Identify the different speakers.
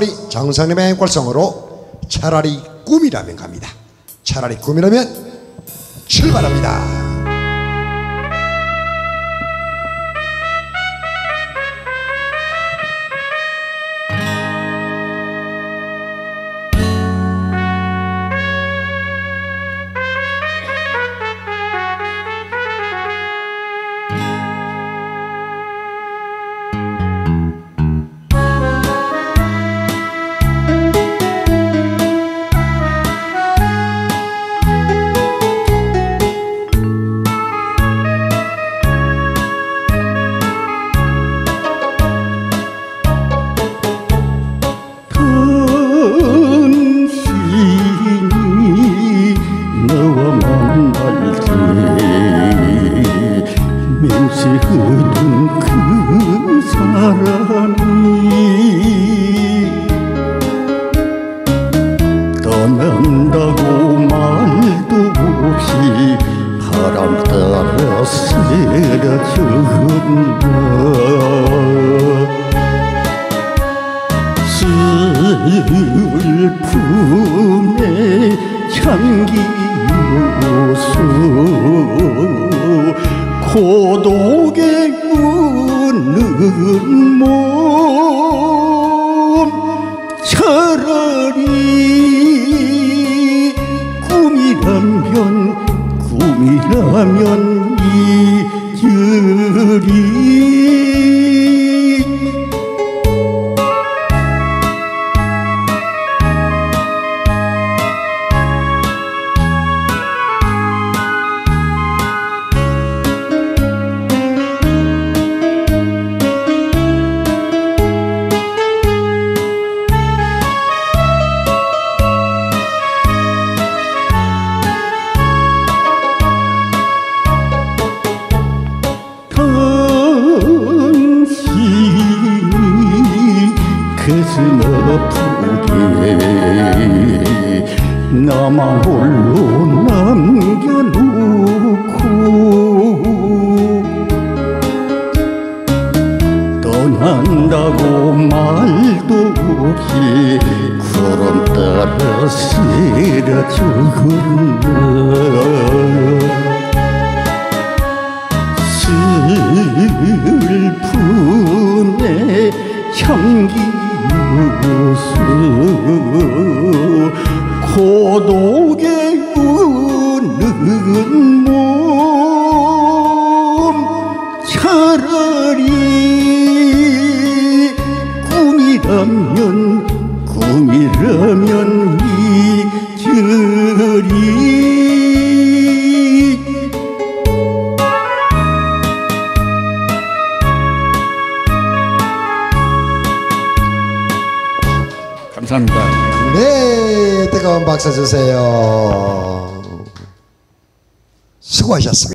Speaker 1: 우리 장성님의 꼴성으로 차라리 꿈이라면 갑니다. 차라리 꿈이라면 출발합니다.
Speaker 2: 만날 때 맹세하던 그 사람이 떠난다고 말도 없이 바람 따라 쓰러졌나. 슬픔에 잠기 고독에 웃는 몸. 차라리 꿈이라면 꿈이라면 이들이 나만 홀로 남겨놓고 떠난다고 말도 없이 구름 따라 쓰러졌나 슬픔에 잠기어서 고독에 웃는 몸 차라리 꿈이라면 꿈이라면 이들이 감사합니다.
Speaker 1: 네, 뜨거운 박수 주세요. 수고하셨습니다.